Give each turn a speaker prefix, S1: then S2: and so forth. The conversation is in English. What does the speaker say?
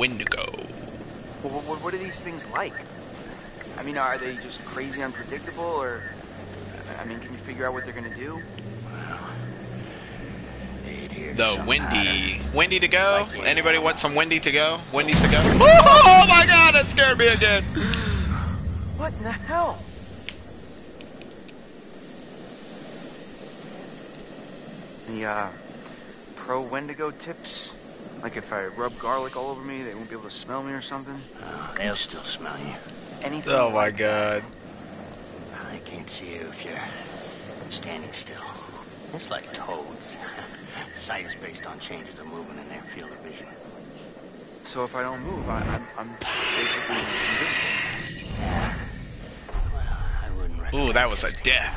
S1: Wendigo.
S2: Well, what, what are these things like? I mean, are they just crazy unpredictable, or I mean, can you figure out what they're gonna do?
S1: The Wendy. Wendy to go? Anybody want some Wendy to go? Wendy's to go? Oh my god, that scared me again.
S2: What in the hell? The uh, pro Wendigo tips? Like if I rub garlic all over me, they won't be able to smell me or something?
S3: Oh, they'll still smell you.
S2: Anything?
S1: Oh my god.
S3: They can't see you if you're standing still. It's like toads. Sight is based on changes of movement in their field of vision.
S2: So if I don't move, I, I'm, I'm basically invisible.
S3: Well, I wouldn't recommend
S1: Ooh, that was a death.